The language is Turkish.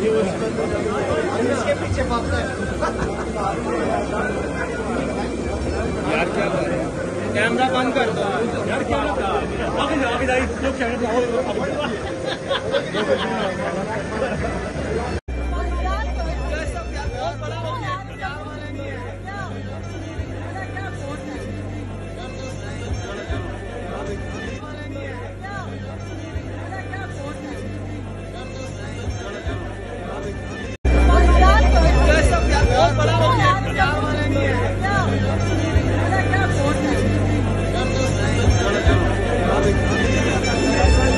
यार क्या कैमरा बंद कर दो यार क्या अभी अभी लोग कैमरा